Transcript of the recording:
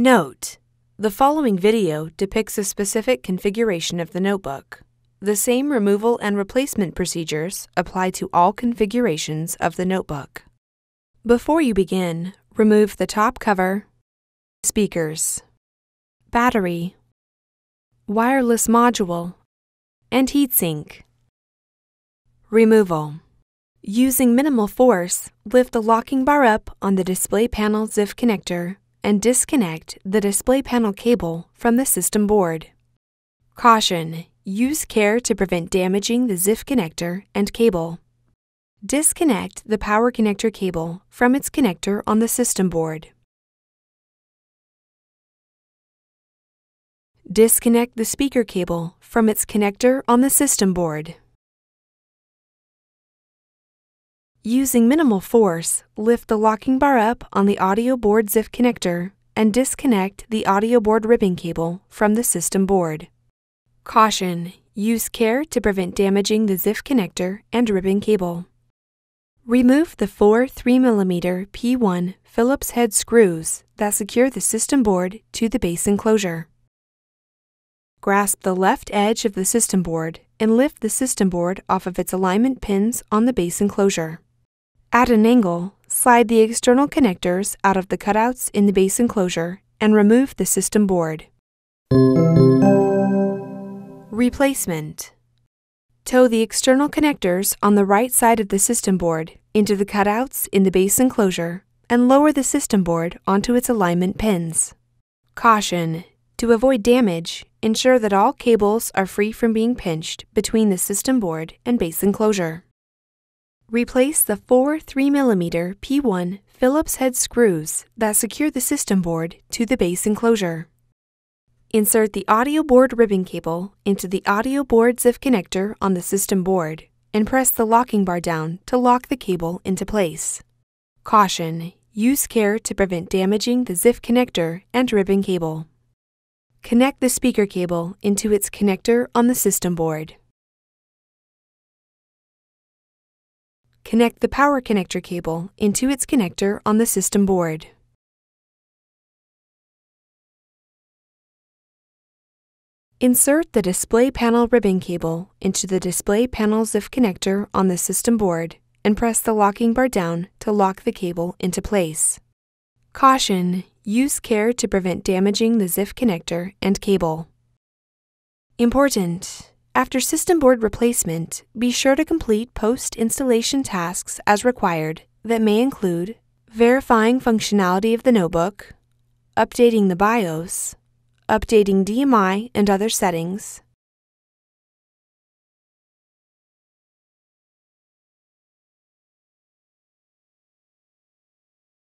Note: The following video depicts a specific configuration of the notebook. The same removal and replacement procedures apply to all configurations of the notebook. Before you begin, remove the top cover, speakers, battery, wireless module, and heatsink. Removal. Using minimal force, lift the locking bar up on the display panel ZIF connector and disconnect the display panel cable from the system board. Caution: Use care to prevent damaging the ZIF connector and cable. Disconnect the power connector cable from its connector on the system board. Disconnect the speaker cable from its connector on the system board. Using minimal force, lift the locking bar up on the audio board ZIF connector and disconnect the audio board ribbon cable from the system board. Caution: Use care to prevent damaging the ZIF connector and ribbon cable. Remove the four 3mm P1 Phillips head screws that secure the system board to the base enclosure. Grasp the left edge of the system board and lift the system board off of its alignment pins on the base enclosure. At an angle, slide the external connectors out of the cutouts in the base enclosure and remove the system board. Replacement Tow the external connectors on the right side of the system board into the cutouts in the base enclosure and lower the system board onto its alignment pins. Caution! To avoid damage, ensure that all cables are free from being pinched between the system board and base enclosure. Replace the four 3mm P1 Phillips head screws that secure the system board to the base enclosure. Insert the audio board ribbon cable into the audio board ZIF connector on the system board and press the locking bar down to lock the cable into place. Caution: Use care to prevent damaging the ZIF connector and ribbon cable. Connect the speaker cable into its connector on the system board. Connect the power connector cable into its connector on the system board. Insert the display panel ribbon cable into the display panel ZIF connector on the system board and press the locking bar down to lock the cable into place. Caution: Use care to prevent damaging the ZIF connector and cable. Important: after system board replacement, be sure to complete post-installation tasks as required that may include verifying functionality of the notebook, updating the BIOS, updating DMI and other settings,